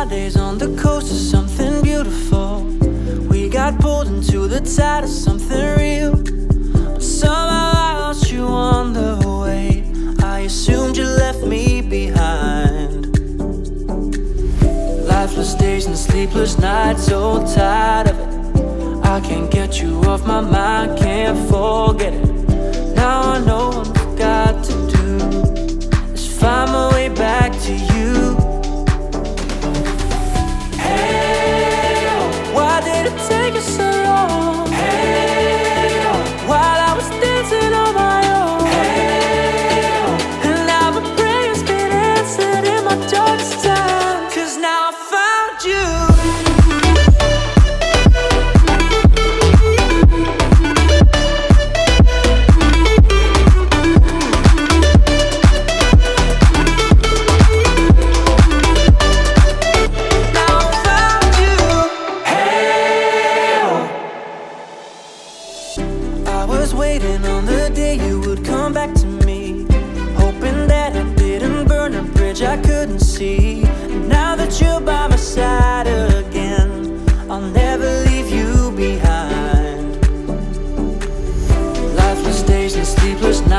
Fridays on the coast of something beautiful. We got pulled into the tide of something real. But somehow I lost you on the way. I assumed you left me behind. Lifeless days and sleepless nights, so tired of it. I can't get you off my mind, can't forget it. was waiting on the day you would come back to me. Hoping that I didn't burn a bridge I couldn't see. And Now that you're by my side again I'll never leave you behind. Lifeless days and sleepless nights